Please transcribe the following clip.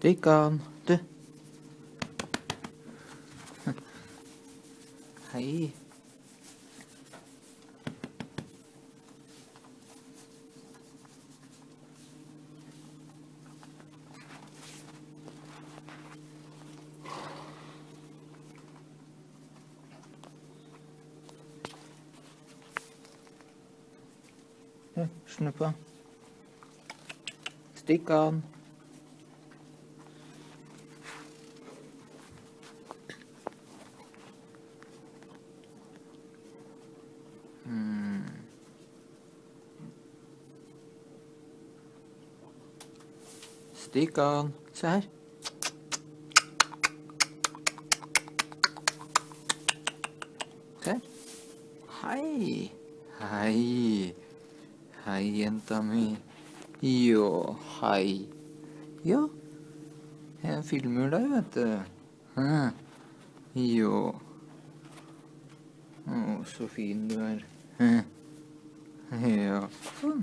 Stikk an. Du. Hei. Du, snuppa. Stikk an. Stikk an. Se her. Se. Hei. Hei. Hei, jenta mi. Jo, hei. Ja, jeg filmer deg, vet du. Jo. Å, så fin du er. Ja. Sånn.